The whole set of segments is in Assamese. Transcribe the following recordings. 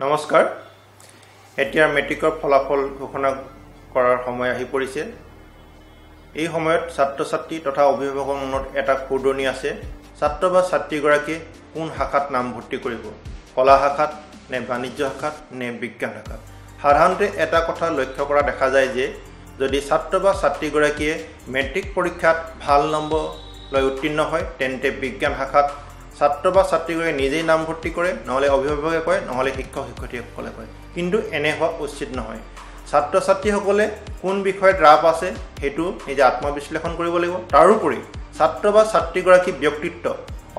নমস্কাৰ। এতিয়া মেট্ৰিকৰ ফলাফল ঘোষণা কৰাৰ সময় আহি পৰিছে। এই সময়ত ছাত্ৰ ছাত্ৰী তথা অভিভাৱকৰ মনত এটা খুৰদনি আছে। ছাত্ৰ বা ছাত্ৰীগৰাকীয়ে কোন শাখাত নামভৰ্তি কৰিব? কলা শাখাত নে বাণিজ্য শাখাত নে বিজ্ঞান শাখাত? সাধাৰণতে এটা কথা লক্ষ্য কৰা দেখা যায় যে যদি ছাত্ৰ বা ছাত্ৰীগৰাকীয়ে মেট্ৰিক পৰীক্ষাত ভাল নম্বৰ লৈ উত্তীৰ্ণ হয় তেন্তে বিজ্ঞান শাখাত ছাত্ৰ বা ছাত্ৰীগৰাকীয়ে নিজেই নামভৰ্তি কৰে নহ'লে অভিভাৱকে কয় নহ'লে শিক্ষক শিক্ষয়িত্ৰীসকলে কয়। কিন্তু এনে হোৱা উচিত নহয়। ছাত্ৰ ছাত্ৰীসকলে কোন বিষয়ত ৰাপ আছে সেইটো নিজে আত্মবিশ্লেষণ কৰিব লাগিব। তাৰোপৰি ছাত্ৰ বা ছাত্ৰীগৰাকীৰ ব্যক্তিত্ব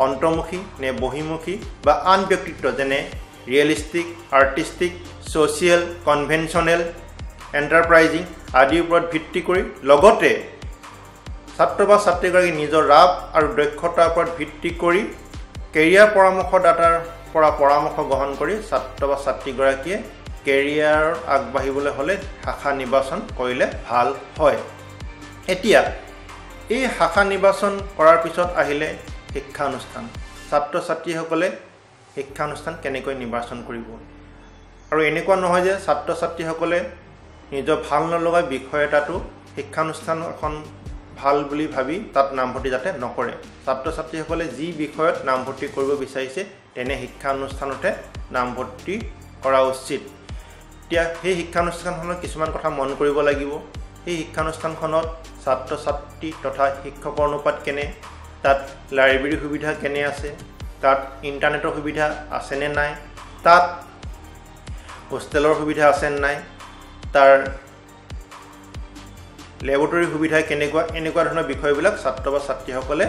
অন্তৰ্মুখী নে বহিমুখী বা আন ব্যক্তিত্ব যেনে realistic artistic social conventional enterprising আদিৰ ওপৰত ভিত্তি কৰি লগতে ছাত্ৰ বা ছাত্ৰীগৰাকী নিজৰ ৰাপ আৰু দক্ষতাৰ ওপৰত ভিত্তি কৰি কেৰিয়াৰ পৰামৰ্শদাতাৰ পৰা পৰামৰ্শ গ্ৰহণ কৰি ছাত্ৰ বা ছাত্ৰীগৰাকীয়ে কেৰিয়াৰ আগবাঢ়িবলৈ হ'লে শাখা নিৰ্বাচন কৰিলে ভাল হয়। এতিয়া এই শাখা নিৰ্বাচন কৰাৰ পিছত আহিলে শিক্ষানুষ্ঠান। ছাত্ৰ ছাত্ৰীসকলে শিক্ষানুষ্ঠান কেনেকৈ নিৰ্বাচন কৰিব? আৰু এনেকুৱা নহয় যে ছাত্ৰ ছাত্ৰীসকলে নিজৰ ভাল নলগা বিষয় এটাটো শিক্ষানুষ্ঠান এখন ভাল বুলি ভাবি তাত নামভৰ্তি যাতে নকৰে। ছাত্ৰ ছাত্ৰীসকলে যি বিষয়ত নামভৰ্তি কৰিব বিচাৰিছে তেনে শিক্ষানুষ্ঠানতে নামভৰ্তি কৰা উচিত। এতিয়া সেই শিক্ষানুষ্ঠানখনত কিছুমান কথা মন কৰিব লাগিব। সেই শিক্ষানুষ্ঠানখনত ছাত্ৰ ছাত্ৰী তথা শিক্ষকৰ অনুপাত কেনে? তাত লাইব্ৰেৰীৰ সুবিধা কেনে আছে? তাত ইণ্টাৰনেটৰ সুবিধা আছেনে নাই? তাত হোষ্টেলৰ সুবিধা আছেনে নাই? তাৰ লেবৰেটৰী সুবিধা কেনেকুৱা এনেকুৱা ধৰণৰ বিষয়বিলাক ছাত্ৰ বা ছাত্ৰীসকলে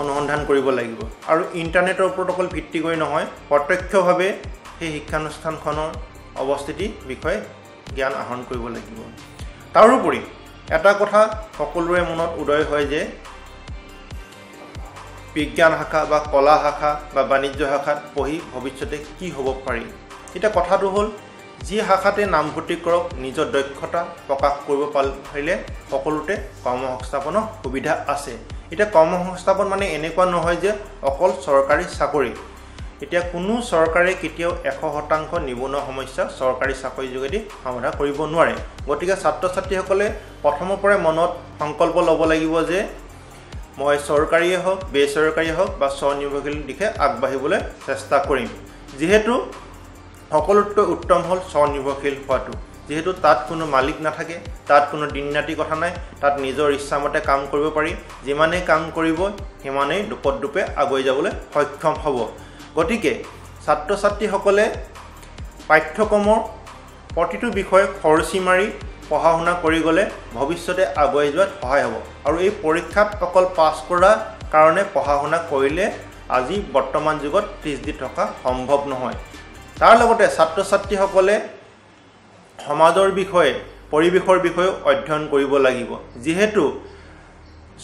অনুসন্ধান কৰিব লাগিব। আৰু ইণ্টাৰনেটৰ ওপৰত অকল ভিত্তি কৰি নহয় প্ৰত্যক্ষভাৱে সেই শিক্ষানুষ্ঠানখনৰ অৱস্থিতি বিষয়ে জ্ঞান আহৰণ কৰিব লাগিব। তাৰোপৰি এটা কথা সকলোৰে মনত উদয় হয় যে বিজ্ঞান শাখা বা কলা শাখা বা বাণিজ্য শাখাত পঢ়ি ভৱিষ্যতে কি হ'ব পাৰি। এতিয়া কথাটো হ'ল যি শাখাতে নামভৰ্তি কৰক নিজৰ দক্ষতা প্ৰকাশ কৰিব পাৰিলে সকলোতে কৰ্মসংস্থাপনৰ সুবিধা আছে। এতিয়া কৰ্মসংস্থাপন মানে এনেকুৱা নহয় যে অকল চৰকাৰী চাকৰি। এতিয়া কোনো চৰকাৰে কেতিয়াও এশ শতাংশ নিবনুৱা সমস্যা চৰকাৰী চাকৰিৰ যোগেদি সমাধা কৰিব নোৱাৰে। গতিকে ছাত্ৰ ছাত্ৰীসকলে প্ৰথমৰ পৰাই মনত সংকল্প ল'ব লাগিব যে মই চৰকাৰীয়ে হওক বেচৰকাৰীয়ে হওক বা স্বনিৰ্ভৰশীল দিশে আগবাঢ়িবলৈ চেষ্টা কৰিম। যিহেতু সকলোতকৈ উত্তম হ'ল স্বনিৰ্ভৰশীল হোৱাটো। যিহেতু তাত কোনো মালিক নাথাকে তাত কোনো দিন ৰাতি কথা নাই তাত নিজৰ ইচ্ছামতে কাম কৰিব পাৰি। যিমানেই কাম কৰিব সিমানেই দোপত দোপে আগুৱাই যাবলৈ সক্ষম হ'ব। গতিকে ছাত্ৰ ছাত্ৰীসকলে পাঠ্যক্ৰমৰ প্ৰতিটো বিষয় খৰচি মাৰি পঢ়া শুনা কৰি গ'লে ভৱিষ্যতে আগুৱাই যোৱাত সহায় হ'ব। আৰু এই পৰীক্ষাত অকল পাছ কৰাৰ কাৰণে পঢ়া শুনা কৰিলে আজি বৰ্তমান যুগত ত্ৰিছ দি থকা সম্ভৱ নহয়। তাৰ লগতে ছাত্ৰ ছাত্ৰীসকলে সমাজৰ বিষয়ে পৰিৱেশৰ বিষয়ে অধ্যয়ন কৰিব লাগিব। যিহেতু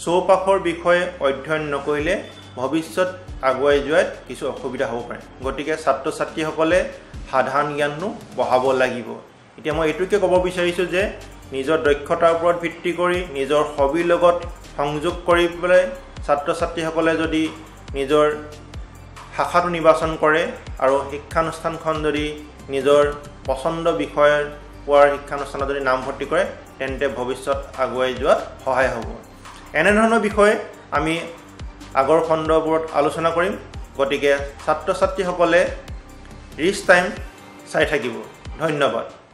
চৌপাশৰ বিষয়ে অধ্যয়ন নকৰিলে ভৱিষ্যত আগুৱাই যোৱাত কিছু অসুবিধা হ'ব পাৰে। গতিকে ছাত্ৰ ছাত্ৰীসকলে সাধাৰণ জ্ঞানো বঢ়াব লাগিব। এতিয়া মই এইটোকে ক'ব বিচাৰিছোঁ যে নিজৰ দক্ষতাৰ ওপৰত ভিত্তি কৰি নিজৰ হবিৰ লগত সংযোগ কৰি পেলাই ছাত্ৰ ছাত্ৰীসকলে যদি নিজৰ শাখাটো নিৰ্বাচন কৰে আৰু শিক্ষানুষ্ঠানখন যদি নিজৰ পচন্দ বিষয়ৰ পোৱাৰ শিক্ষানুষ্ঠানত যদি নামভৰ্তি কৰে তেন্তে ভৱিষ্যত আগুৱাই যোৱাত সহায় হ'ব। এনেধৰণৰ বিষয়ে আমি আগৰ খণ্ডবোৰত আলোচনা কৰিম। গতিকে ছাত্ৰ ছাত্ৰীসকলে ৰিচ টাইম চাই থাকিব। ধন্যবাদ।